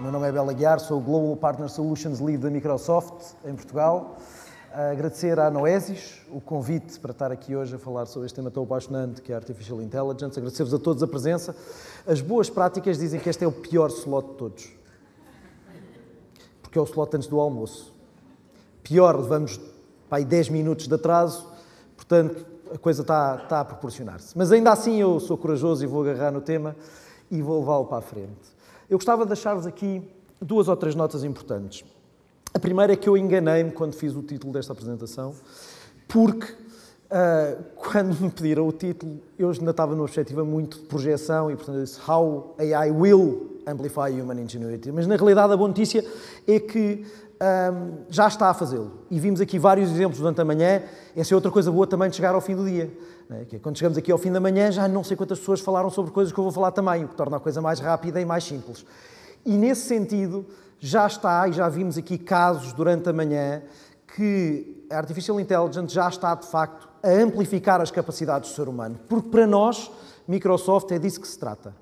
Meu nome é Bela Guiar, sou o Global Partner Solutions Lead da Microsoft em Portugal. Agradecer à Noesis o convite para estar aqui hoje a falar sobre este tema tão apaixonante que é a Artificial Intelligence. Agradecer-vos a todos a presença. As boas práticas dizem que este é o pior slot de todos. Porque é o slot antes do almoço. Pior, levamos para aí 10 minutos de atraso, portanto a coisa está, está a proporcionar-se. Mas ainda assim eu sou corajoso e vou agarrar no tema e vou levá-lo para a frente. Eu gostava de deixar-vos aqui duas ou três notas importantes. A primeira é que eu enganei-me quando fiz o título desta apresentação, porque uh, quando me pediram o título, eu ainda estava numa perspectiva muito de projeção e, portanto, eu disse How AI Will Amplify Human Ingenuity. Mas, na realidade, a boa notícia é que um, já está a fazê-lo. E vimos aqui vários exemplos durante a manhã. Essa é outra coisa boa também de chegar ao fim do dia. Né? É quando chegamos aqui ao fim da manhã, já não sei quantas pessoas falaram sobre coisas que eu vou falar também, o que torna a coisa mais rápida e mais simples. E nesse sentido, já está, e já vimos aqui casos durante a manhã, que a Artificial Intelligence já está, de facto, a amplificar as capacidades do ser humano. Porque para nós, Microsoft, é disso que se trata.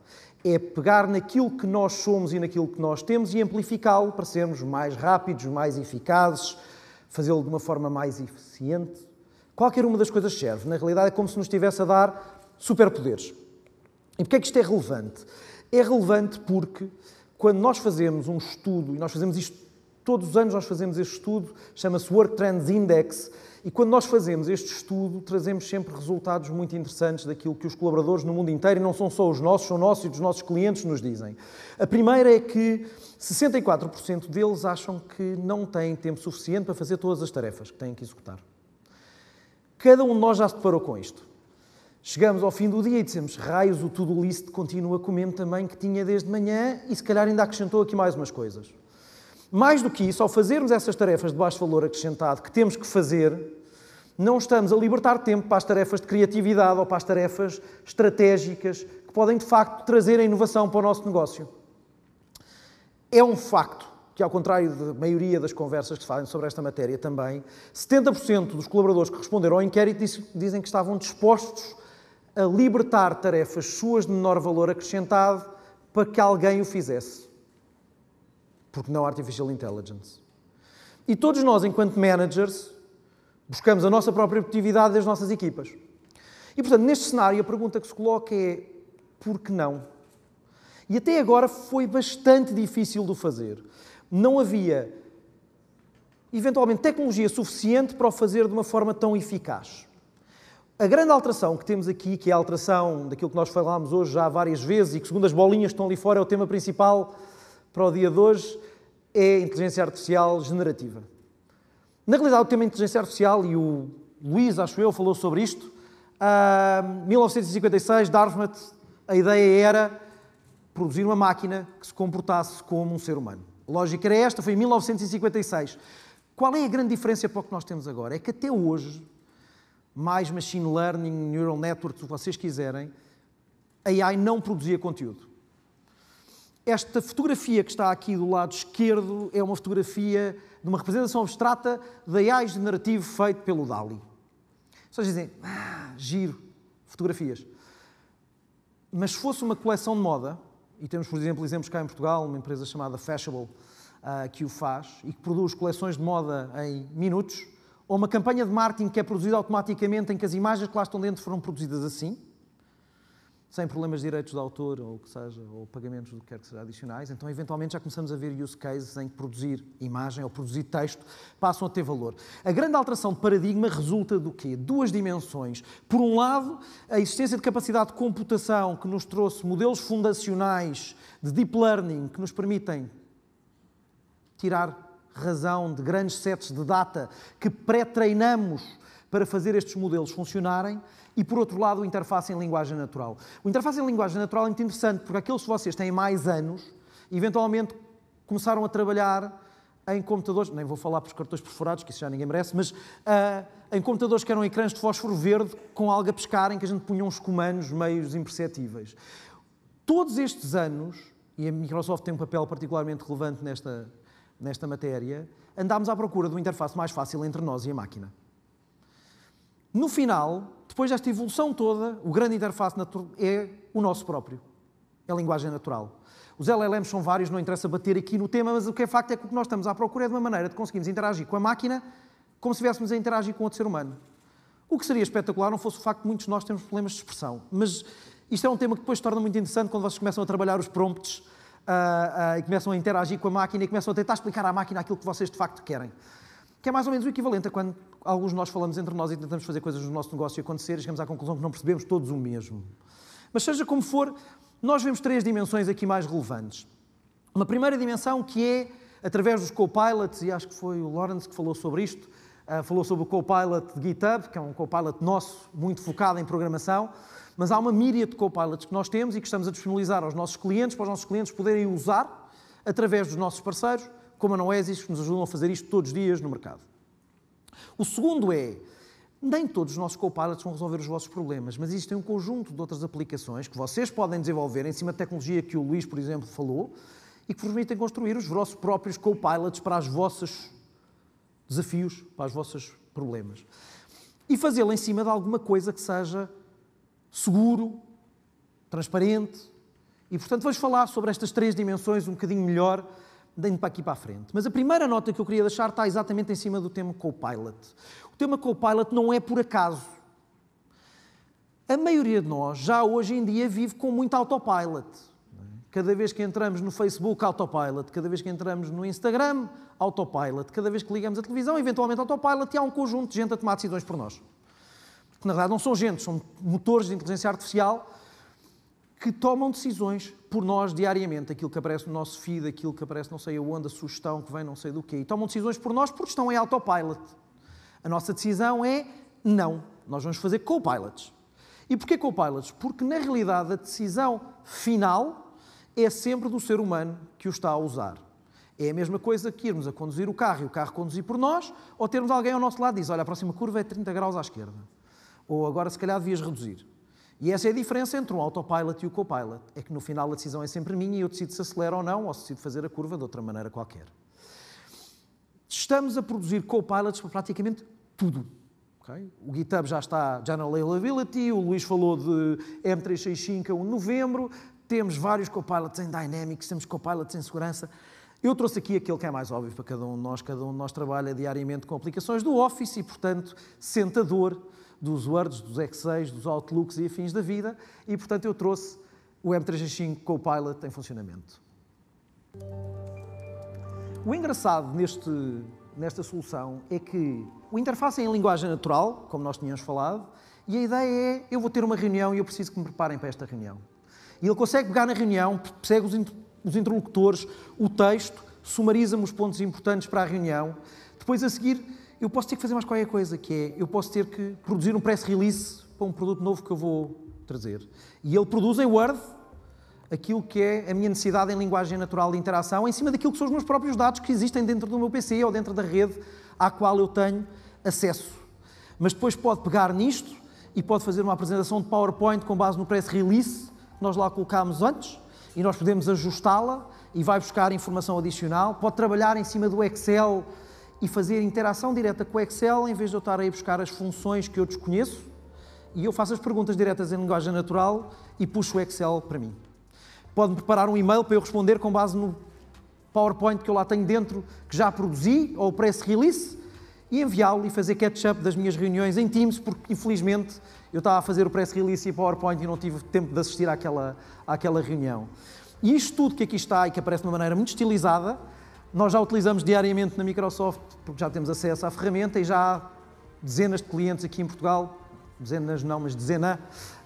É pegar naquilo que nós somos e naquilo que nós temos e amplificá-lo para sermos mais rápidos, mais eficazes, fazê-lo de uma forma mais eficiente, Qualquer uma das coisas serve. Na realidade, é como se nos estivesse a dar superpoderes. E porquê é que isto é relevante? É relevante porque quando nós fazemos um estudo, e nós fazemos isto todos os anos, nós fazemos este estudo, chama-se Work Trends Index, e quando nós fazemos este estudo, trazemos sempre resultados muito interessantes daquilo que os colaboradores no mundo inteiro, e não são só os nossos, são nossos e dos nossos clientes, nos dizem. A primeira é que 64% deles acham que não têm tempo suficiente para fazer todas as tarefas que têm que executar. Cada um de nós já se deparou com isto. Chegamos ao fim do dia e dissemos, raios, o to-do list continua com o mesmo tamanho que tinha desde manhã e se calhar ainda acrescentou aqui mais umas coisas. Mais do que isso, ao fazermos essas tarefas de baixo valor acrescentado que temos que fazer, não estamos a libertar tempo para as tarefas de criatividade ou para as tarefas estratégicas que podem de facto trazer a inovação para o nosso negócio. É um facto que, ao contrário da maioria das conversas que se fazem sobre esta matéria também, 70% dos colaboradores que responderam ao inquérito dizem que estavam dispostos a libertar tarefas suas de menor valor acrescentado para que alguém o fizesse. Porque não Artificial Intelligence. E todos nós, enquanto managers, buscamos a nossa própria produtividade das nossas equipas. E, portanto, neste cenário, a pergunta que se coloca é: por que não? E até agora foi bastante difícil de fazer não havia, eventualmente, tecnologia suficiente para o fazer de uma forma tão eficaz. A grande alteração que temos aqui, que é a alteração daquilo que nós falámos hoje já várias vezes e que, segundo as bolinhas que estão ali fora, é o tema principal para o dia de hoje, é inteligência artificial generativa. Na realidade, o tema inteligência artificial, e o Luís, acho eu, falou sobre isto, em 1956, Dartmouth, a ideia era produzir uma máquina que se comportasse como um ser humano. A lógica era esta, foi em 1956. Qual é a grande diferença para o que nós temos agora? É que até hoje, mais machine learning, neural network, o que vocês quiserem, a AI não produzia conteúdo. Esta fotografia que está aqui do lado esquerdo é uma fotografia de uma representação abstrata de AI generativo feito pelo DALI. Só dizem, ah, giro, fotografias. Mas se fosse uma coleção de moda, e temos, por exemplo, exemplos cá em Portugal, uma empresa chamada Fashionable uh, que o faz e que produz coleções de moda em minutos, ou uma campanha de marketing que é produzida automaticamente em que as imagens que lá estão dentro foram produzidas assim, sem problemas de direitos de autor ou que seja, ou pagamentos do que quer que seja adicionais, então eventualmente já começamos a ver use cases em que produzir imagem ou produzir texto passam a ter valor. A grande alteração de paradigma resulta do quê? Duas dimensões. Por um lado, a existência de capacidade de computação que nos trouxe modelos fundacionais de deep learning que nos permitem tirar razão de grandes sets de data que pré-treinamos para fazer estes modelos funcionarem e, por outro lado, o interface em linguagem natural. O interface em linguagem natural é muito interessante, porque aqueles que vocês têm mais anos, eventualmente começaram a trabalhar em computadores, nem vou falar para os cartões perfurados, que isso já ninguém merece, mas uh, em computadores que eram ecrãs de fósforo verde com algo a pescar, em que a gente punha uns comandos meios imperceptíveis. Todos estes anos, e a Microsoft tem um papel particularmente relevante nesta, nesta matéria, andámos à procura de uma interface mais fácil entre nós e a máquina. No final, depois desta evolução toda, o grande interface é o nosso próprio. é a linguagem natural. Os LLMs são vários, não interessa bater aqui no tema, mas o que é facto é que o que nós estamos à procura é de uma maneira de conseguirmos interagir com a máquina como se estivéssemos a interagir com outro ser humano. O que seria espetacular não fosse o facto de muitos de nós termos problemas de expressão. Mas isto é um tema que depois se torna muito interessante quando vocês começam a trabalhar os prompts uh, uh, e começam a interagir com a máquina e começam a tentar explicar à máquina aquilo que vocês de facto querem. Que é mais ou menos o equivalente a quando alguns de nós falamos entre nós e tentamos fazer coisas no nosso negócio acontecer e chegamos à conclusão que não percebemos todos o mesmo. Mas seja como for, nós vemos três dimensões aqui mais relevantes. Uma primeira dimensão que é, através dos copilots, e acho que foi o Lawrence que falou sobre isto, uh, falou sobre o copilot de GitHub, que é um copilot nosso, muito focado em programação, mas há uma míria de copilots que nós temos e que estamos a disponibilizar aos nossos clientes, para os nossos clientes poderem usar através dos nossos parceiros, como a Noesis, que nos ajudam a fazer isto todos os dias no mercado. O segundo é, nem todos os nossos copilots vão resolver os vossos problemas, mas existem um conjunto de outras aplicações que vocês podem desenvolver em cima da tecnologia que o Luís, por exemplo, falou e que permitem construir os vossos próprios copilots para os vossos desafios, para os vossos problemas. E fazê-lo em cima de alguma coisa que seja seguro, transparente. E, portanto, vamos falar sobre estas três dimensões um bocadinho melhor, indo para aqui para a frente. Mas a primeira nota que eu queria deixar está exatamente em cima do tema Copilot tema Copilot não é por acaso. A maioria de nós já hoje em dia vive com muito autopilot. Cada vez que entramos no Facebook, autopilot. Cada vez que entramos no Instagram, autopilot. Cada vez que ligamos a televisão, eventualmente autopilot. E há um conjunto de gente a tomar decisões por nós. Que na verdade não são gente, são motores de inteligência artificial que tomam decisões por nós diariamente. Aquilo que aparece no nosso feed, aquilo que aparece não sei aonde, a sugestão que vem não sei do quê. E tomam decisões por nós porque estão em autopilot. A nossa decisão é não. Nós vamos fazer co-pilots. E porquê co-pilots? Porque, na realidade, a decisão final é sempre do ser humano que o está a usar. É a mesma coisa que irmos a conduzir o carro e o carro conduzir por nós, ou termos alguém ao nosso lado e diz, olha, a próxima curva é 30 graus à esquerda. Ou agora, se calhar, devias reduzir. E essa é a diferença entre um autopilot e o copilot. É que no final a decisão é sempre minha e eu decido se acelera ou não, ou se decido fazer a curva de outra maneira qualquer. Estamos a produzir copilots para praticamente tudo. Okay? O GitHub já está General Availability, o Luís falou de M365 a 1 de novembro, temos vários copilots em Dynamics, temos copilots em segurança. Eu trouxe aqui aquele que é mais óbvio para cada um de nós. Cada um de nós trabalha diariamente com aplicações do Office e, portanto, sentador dos Words, dos Excels, dos Outlooks e afins da vida. E, portanto, eu trouxe o M365 Copilot em funcionamento. O engraçado neste, nesta solução é que o interface é em linguagem natural, como nós tínhamos falado, e a ideia é, eu vou ter uma reunião e eu preciso que me preparem para esta reunião. E ele consegue pegar na reunião, persegue os interlocutores, o texto, sumariza-me os pontos importantes para a reunião. Depois, a seguir, eu posso ter que fazer mais qualquer coisa, que é, eu posso ter que produzir um press release para um produto novo que eu vou trazer. E ele produz em Word, aquilo que é a minha necessidade em linguagem natural de interação, em cima daquilo que são os meus próprios dados que existem dentro do meu PC ou dentro da rede à qual eu tenho acesso. Mas depois pode pegar nisto e pode fazer uma apresentação de PowerPoint com base no press release que nós lá colocámos antes e nós podemos ajustá-la e vai buscar informação adicional. Pode trabalhar em cima do Excel e fazer interação direta com o Excel em vez de eu estar aí buscar as funções que eu desconheço e eu faço as perguntas diretas em linguagem natural e puxo o Excel para mim pode-me preparar um e-mail para eu responder com base no PowerPoint que eu lá tenho dentro, que já produzi, ou press release, e enviá-lo e fazer catch-up das minhas reuniões em Teams, porque infelizmente eu estava a fazer o press release e o PowerPoint e não tive tempo de assistir àquela, àquela reunião. E isto tudo que aqui está e que aparece de uma maneira muito estilizada, nós já utilizamos diariamente na Microsoft, porque já temos acesso à ferramenta e já há dezenas de clientes aqui em Portugal, dezenas não, mas dezena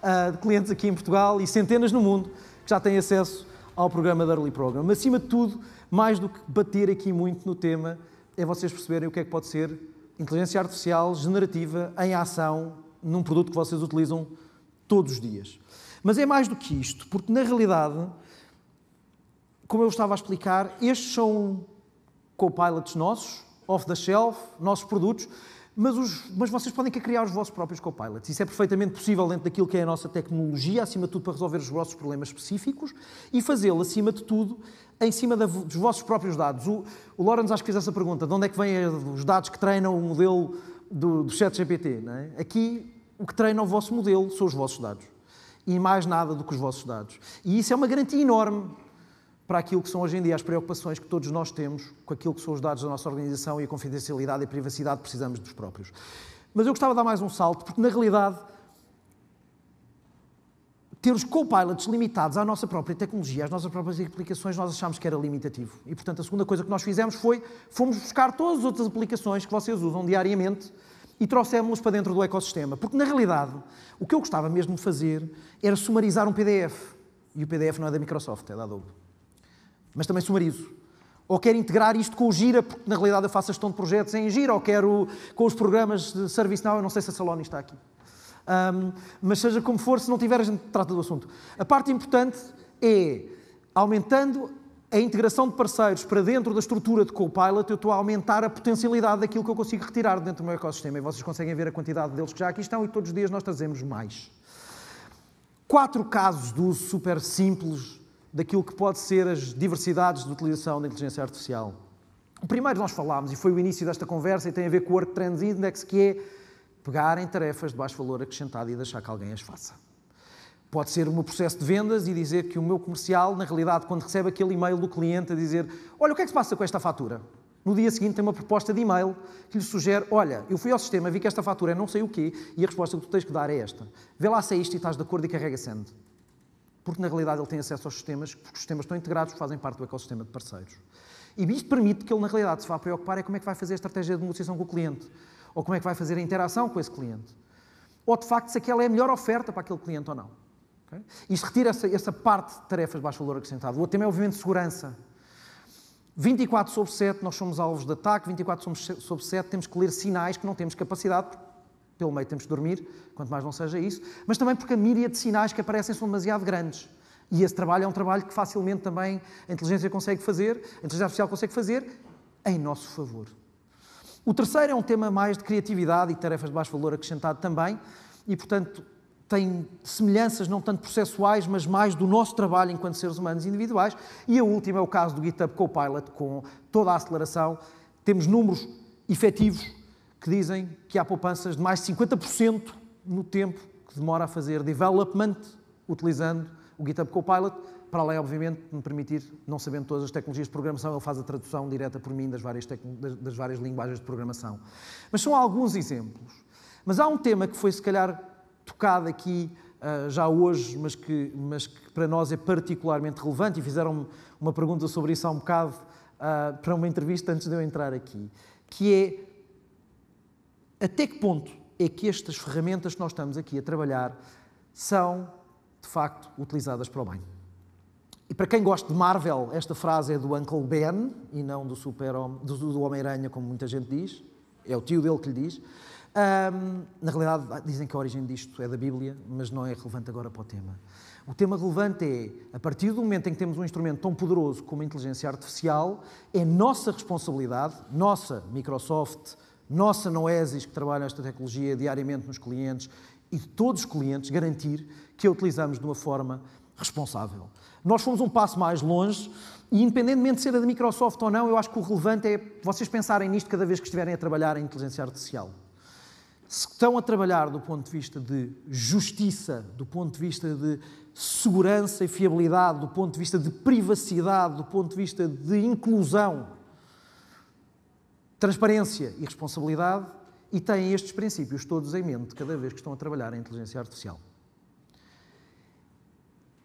uh, de clientes aqui em Portugal e centenas no mundo que já têm acesso ao programa da Early Program. Mas, acima de tudo, mais do que bater aqui muito no tema, é vocês perceberem o que é que pode ser inteligência artificial generativa em ação num produto que vocês utilizam todos os dias. Mas é mais do que isto, porque na realidade, como eu estava a explicar, estes são copilots nossos, off the shelf, nossos produtos, mas, os, mas vocês podem criar os vossos próprios copilots. Isso é perfeitamente possível dentro daquilo que é a nossa tecnologia, acima de tudo para resolver os vossos problemas específicos e fazê-lo, acima de tudo, em cima da, dos vossos próprios dados. O, o Lawrence acho que fez essa pergunta, de onde é que vêm os dados que treinam o modelo do, do ChatGPT? É? Aqui, o que treina o vosso modelo são os vossos dados. e mais nada do que os vossos dados. E isso é uma garantia enorme para aquilo que são hoje em dia as preocupações que todos nós temos com aquilo que são os dados da nossa organização e a confidencialidade e a privacidade precisamos dos próprios. Mas eu gostava de dar mais um salto, porque na realidade ter os co-pilots limitados à nossa própria tecnologia, às nossas próprias aplicações, nós achámos que era limitativo. E, portanto, a segunda coisa que nós fizemos foi, fomos buscar todas as outras aplicações que vocês usam diariamente e trouxemos-las para dentro do ecossistema. Porque, na realidade, o que eu gostava mesmo de fazer era sumarizar um PDF. E o PDF não é da Microsoft, é da Adobe. Mas também sumarizo. Ou quero integrar isto com o Gira, porque na realidade eu faço a gestão de projetos em Gira, ou quero com os programas de ServiceNow, eu não sei se a Saloni está aqui. Um, mas seja como for, se não tiver, a gente trata do assunto. A parte importante é, aumentando a integração de parceiros para dentro da estrutura de Copilot, eu estou a aumentar a potencialidade daquilo que eu consigo retirar dentro do meu ecossistema. E vocês conseguem ver a quantidade deles que já aqui estão e todos os dias nós trazemos mais. Quatro casos de uso super simples daquilo que pode ser as diversidades de utilização da inteligência artificial. O primeiro nós falámos, e foi o início desta conversa, e tem a ver com o Work Trends Index, que é pegar em tarefas de baixo valor acrescentado e deixar que alguém as faça. Pode ser o meu processo de vendas e dizer que o meu comercial, na realidade, quando recebe aquele e-mail do cliente a dizer olha, o que é que se passa com esta fatura? No dia seguinte tem uma proposta de e-mail que lhe sugere olha, eu fui ao sistema, vi que esta fatura é não sei o quê e a resposta que tu tens que dar é esta. Vê lá se é isto e estás de acordo e carrega send. Porque, na realidade, ele tem acesso aos sistemas, porque os sistemas estão integrados, fazem parte do ecossistema de parceiros. E isto permite que ele, na realidade, se vá preocupar é como é que vai fazer a estratégia de negociação com o cliente ou como é que vai fazer a interação com esse cliente, ou de facto se aquela é a melhor oferta para aquele cliente ou não. Okay? Isto retira essa, essa parte de tarefas de baixo valor acrescentado. O outro tema é, obviamente, segurança. 24 sobre 7 nós somos alvos de ataque, 24 sobre 7 temos que ler sinais que não temos capacidade, pelo meio temos que dormir, quanto mais não seja isso, mas também porque a míria de sinais que aparecem são demasiado grandes. E esse trabalho é um trabalho que facilmente também a inteligência consegue fazer, a inteligência artificial consegue fazer, em nosso favor. O terceiro é um tema mais de criatividade e tarefas de baixo valor acrescentado também, e, portanto, tem semelhanças não tanto processuais, mas mais do nosso trabalho enquanto seres humanos individuais. E a última é o caso do GitHub Copilot, com toda a aceleração. Temos números efetivos que dizem que há poupanças de mais de 50% no tempo que demora a fazer development utilizando o GitHub Copilot para além, obviamente, de me permitir, não sabendo todas as tecnologias de programação, ele faz a tradução direta por mim das várias, das, várias linguagens de programação. Mas são alguns exemplos. Mas há um tema que foi, se calhar, tocado aqui uh, já hoje, mas que, mas que para nós é particularmente relevante, e fizeram-me uma pergunta sobre isso há um bocado uh, para uma entrevista antes de eu entrar aqui, que é até que ponto é que estas ferramentas que nós estamos aqui a trabalhar são, de facto, utilizadas para o bem. E para quem gosta de Marvel, esta frase é do Uncle Ben e não do, super, do, do Homem-Aranha, como muita gente diz. É o tio dele que lhe diz. Um, na realidade, dizem que a origem disto é da Bíblia, mas não é relevante agora para o tema. O tema relevante é, a partir do momento em que temos um instrumento tão poderoso como a inteligência artificial, é nossa responsabilidade, nossa Microsoft, nossa Noesis, que trabalha esta tecnologia diariamente nos clientes, e de todos os clientes, garantir que a utilizamos de uma forma responsável. Nós fomos um passo mais longe e, independentemente de ser a da Microsoft ou não, eu acho que o relevante é vocês pensarem nisto cada vez que estiverem a trabalhar em inteligência artificial. Se estão a trabalhar do ponto de vista de justiça, do ponto de vista de segurança e fiabilidade, do ponto de vista de privacidade, do ponto de vista de inclusão, transparência e responsabilidade, e têm estes princípios todos em mente cada vez que estão a trabalhar em inteligência artificial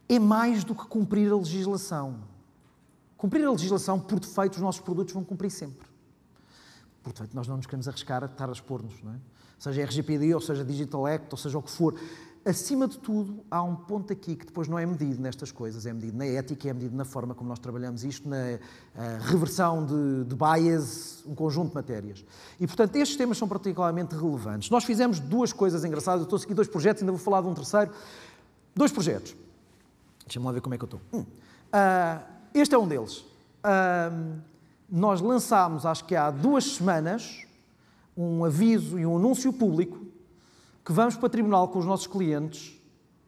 é mais do que cumprir a legislação. Cumprir a legislação, por defeito, os nossos produtos vão cumprir sempre. Por defeito, nós não nos queremos arriscar a estar a expor-nos, não é? Seja RGPD, ou seja Digital Act, ou seja o que for. Acima de tudo, há um ponto aqui que depois não é medido nestas coisas, é medido na ética, é medido na forma como nós trabalhamos isto, na reversão de, de bias, um conjunto de matérias. E, portanto, estes temas são particularmente relevantes. Nós fizemos duas coisas engraçadas, eu estou a seguir dois projetos, ainda vou falar de um terceiro. Dois projetos. Deixa-me lá ver como é que eu estou. Hum. Uh, este é um deles. Uh, nós lançámos, acho que há duas semanas, um aviso e um anúncio público que vamos para tribunal com os nossos clientes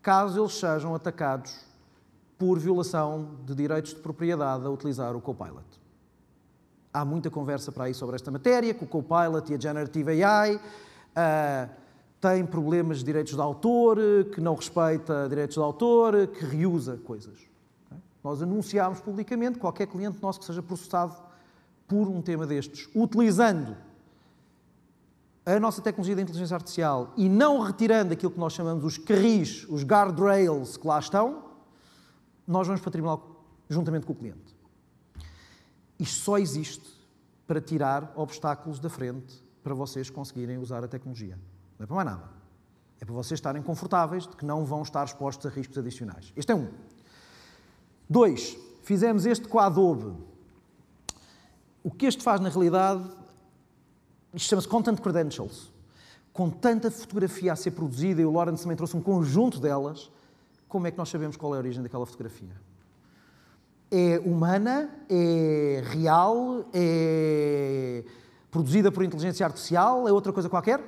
caso eles sejam atacados por violação de direitos de propriedade a utilizar o Copilot. Há muita conversa para aí sobre esta matéria, com o Copilot e a Generative AI. Uh, tem problemas de direitos de autor, que não respeita direitos de autor, que reusa coisas. Nós anunciámos publicamente qualquer cliente nosso que seja processado por um tema destes, utilizando a nossa tecnologia de inteligência artificial e não retirando aquilo que nós chamamos os carris, os guardrails que lá estão, nós vamos para o tribunal juntamente com o cliente. Isto só existe para tirar obstáculos da frente para vocês conseguirem usar a tecnologia. Não é para mais nada. É para vocês estarem confortáveis de que não vão estar expostos a riscos adicionais. Este é um. Dois, fizemos este com a Adobe. O que este faz na realidade, isto chama-se Content Credentials. Com tanta fotografia a ser produzida, e o Lawrence também trouxe um conjunto delas, como é que nós sabemos qual é a origem daquela fotografia? É humana, é real, é produzida por inteligência artificial, é outra coisa qualquer?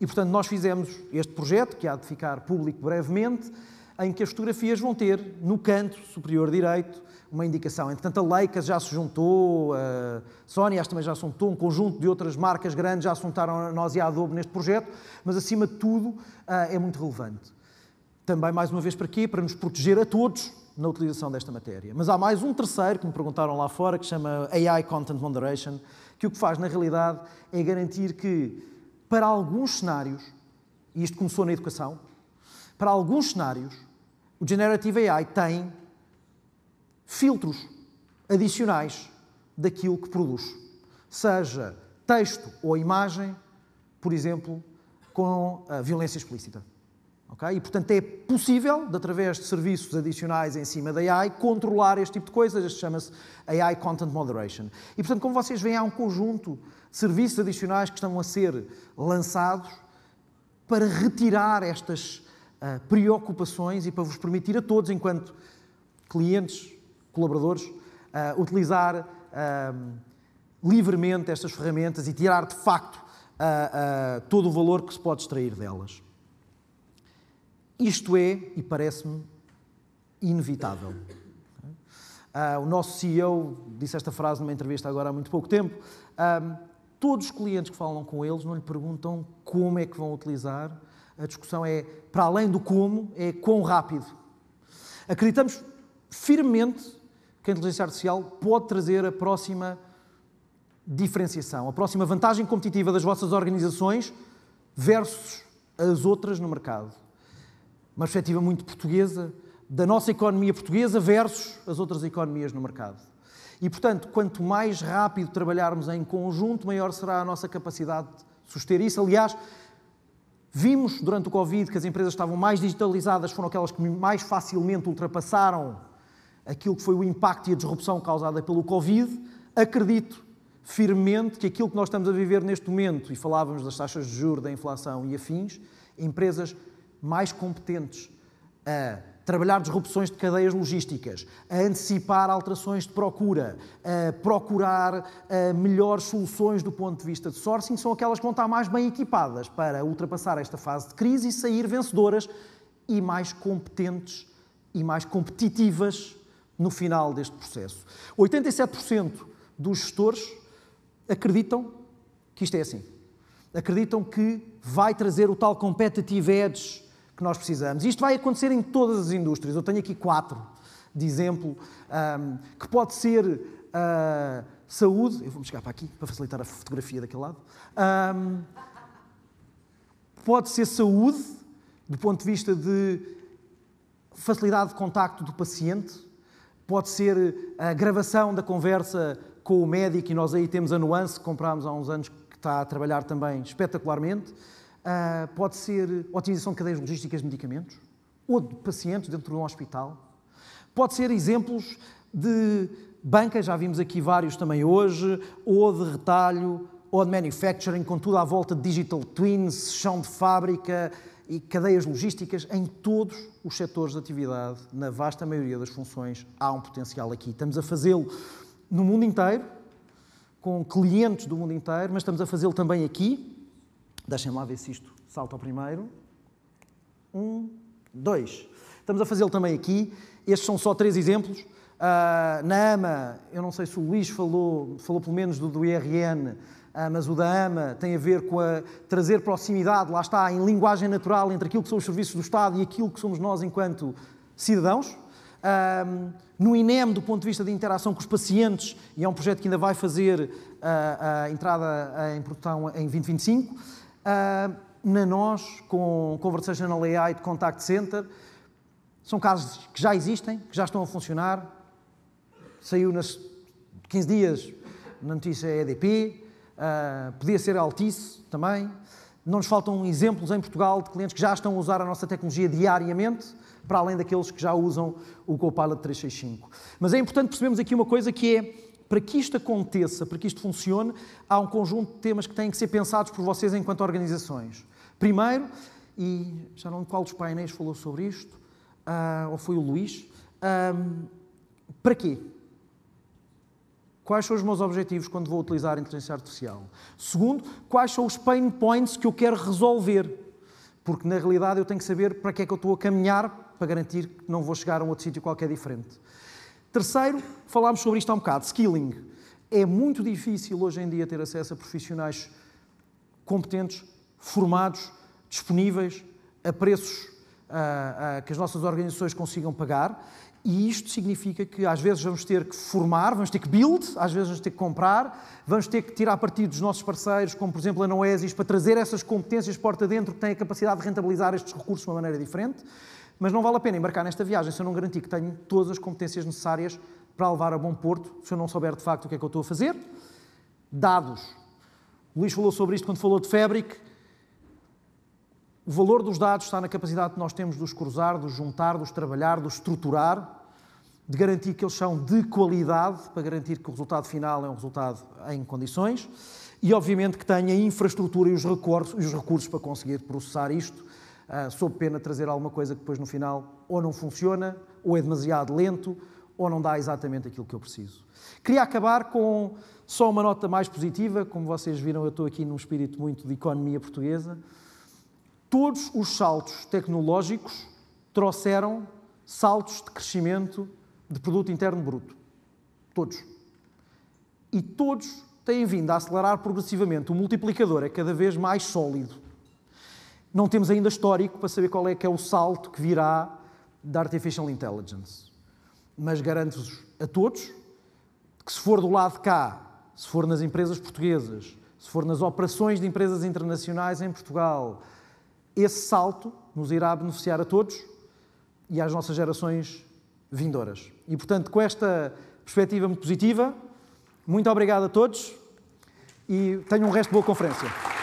E, portanto, nós fizemos este projeto, que há de ficar público brevemente, em que as fotografias vão ter, no canto superior direito, uma indicação. Entretanto, a Leica já se juntou, a Sony também já se juntou, um conjunto de outras marcas grandes já se juntaram a nós e à Adobe neste projeto, mas, acima de tudo, é muito relevante. Também, mais uma vez, para quê? Para nos proteger a todos na utilização desta matéria. Mas há mais um terceiro, que me perguntaram lá fora, que chama AI Content Moderation, que o que faz, na realidade, é garantir que, para alguns cenários, e isto começou na educação, para alguns cenários, o Generative AI tem filtros adicionais daquilo que produz. Seja texto ou imagem, por exemplo, com a violência explícita. Okay? E, portanto, é possível, através de serviços adicionais em cima da AI, controlar este tipo de coisas. Isto chama-se AI Content Moderation. E, portanto, como vocês veem, há um conjunto de serviços adicionais que estão a ser lançados para retirar estas uh, preocupações e para vos permitir a todos, enquanto clientes, colaboradores, uh, utilizar uh, livremente estas ferramentas e tirar, de facto, todo o valor que se pode extrair delas. Isto é, e parece-me, inevitável. Uh, o nosso CEO disse esta frase numa entrevista agora há muito pouco tempo. Uh, todos os clientes que falam com eles não lhe perguntam como é que vão utilizar. A discussão é, para além do como, é quão rápido. Acreditamos firmemente que a inteligência artificial pode trazer a próxima diferenciação, a próxima vantagem competitiva das vossas organizações versus as outras no mercado uma perspectiva muito portuguesa da nossa economia portuguesa versus as outras economias no mercado. E, portanto, quanto mais rápido trabalharmos em conjunto, maior será a nossa capacidade de suster isso. Aliás, vimos durante o Covid que as empresas estavam mais digitalizadas, foram aquelas que mais facilmente ultrapassaram aquilo que foi o impacto e a disrupção causada pelo Covid. Acredito firmemente que aquilo que nós estamos a viver neste momento, e falávamos das taxas de juros, da inflação e afins, empresas mais competentes a trabalhar disrupções de cadeias logísticas, a antecipar alterações de procura, a procurar melhores soluções do ponto de vista de sourcing, são aquelas que vão estar mais bem equipadas para ultrapassar esta fase de crise e sair vencedoras e mais competentes e mais competitivas no final deste processo. 87% dos gestores acreditam que isto é assim. Acreditam que vai trazer o tal competitive edge que nós precisamos. Isto vai acontecer em todas as indústrias. Eu tenho aqui quatro de exemplo, um, que pode ser uh, saúde. Eu vou-me chegar para aqui para facilitar a fotografia daquele lado. Um, pode ser saúde, do ponto de vista de facilidade de contacto do paciente. Pode ser a gravação da conversa com o médico, e nós aí temos a nuance que comprámos há uns anos, que está a trabalhar também espetacularmente. Uh, pode ser otimização de cadeias logísticas de medicamentos ou de pacientes dentro de um hospital. Pode ser exemplos de banca, já vimos aqui vários também hoje, ou de retalho, ou de manufacturing, com tudo à volta de digital twins, chão de fábrica e cadeias logísticas. Em todos os setores de atividade, na vasta maioria das funções, há um potencial aqui. Estamos a fazê-lo no mundo inteiro, com clientes do mundo inteiro, mas estamos a fazê-lo também aqui, Deixem lá ver se isto salta ao primeiro. Um, dois. Estamos a fazê-lo também aqui. Estes são só três exemplos. Uh, na AMA, eu não sei se o Luís falou, falou pelo menos do, do IRN, mas o da AMA tem a ver com a trazer proximidade, lá está, em linguagem natural entre aquilo que são os serviços do Estado e aquilo que somos nós enquanto cidadãos. no INEM, do ponto de vista da interação com os pacientes, e é um projeto que ainda vai fazer a, a entrada em produção em 2025. na NOS, com Conversational AI de Contact Center, são casos que já existem, que já estão a funcionar. Saiu nas 15 dias na notícia EDP, Uh, podia ser a Altice também. Não nos faltam exemplos em Portugal de clientes que já estão a usar a nossa tecnologia diariamente, para além daqueles que já usam o Copilot 365. Mas é importante percebermos aqui uma coisa que é, para que isto aconteça, para que isto funcione, há um conjunto de temas que têm que ser pensados por vocês enquanto organizações. Primeiro, e já não qual dos painéis falou sobre isto, uh, ou foi o Luís, uh, para quê? Quais são os meus objetivos quando vou utilizar a inteligência artificial? Segundo, quais são os pain points que eu quero resolver? Porque na realidade eu tenho que saber para que é que eu estou a caminhar para garantir que não vou chegar a um outro sítio qualquer diferente. Terceiro, falámos sobre isto há um bocado, skilling. É muito difícil hoje em dia ter acesso a profissionais competentes, formados, disponíveis, a preços uh, uh, que as nossas organizações consigam pagar e isto significa que às vezes vamos ter que formar, vamos ter que build, às vezes vamos ter que comprar, vamos ter que tirar partido dos nossos parceiros, como por exemplo a Noesis, para trazer essas competências porta dentro que têm a capacidade de rentabilizar estes recursos de uma maneira diferente. Mas não vale a pena embarcar nesta viagem se eu não garantir que tenho todas as competências necessárias para levar a bom porto, se eu não souber de facto o que é que eu estou a fazer. Dados. O Luís falou sobre isto quando falou de Fabric. O valor dos dados está na capacidade que nós temos de os cruzar, de os juntar, de os trabalhar, de os estruturar, de garantir que eles são de qualidade, para garantir que o resultado final é um resultado em condições, e obviamente que tenha a infraestrutura e os recursos, os recursos para conseguir processar isto, uh, sob pena de trazer alguma coisa que depois no final ou não funciona, ou é demasiado lento, ou não dá exatamente aquilo que eu preciso. Queria acabar com só uma nota mais positiva, como vocês viram, eu estou aqui num espírito muito de economia portuguesa todos os saltos tecnológicos trouxeram saltos de crescimento de produto interno bruto. Todos. E todos têm vindo a acelerar progressivamente. O multiplicador é cada vez mais sólido. Não temos ainda histórico para saber qual é que é o salto que virá da Artificial Intelligence. Mas garanto-vos a todos que se for do lado de cá, se for nas empresas portuguesas, se for nas operações de empresas internacionais em Portugal, esse salto nos irá beneficiar a todos e às nossas gerações vindouras. E, portanto, com esta perspectiva muito positiva, muito obrigado a todos e tenham um resto de boa conferência.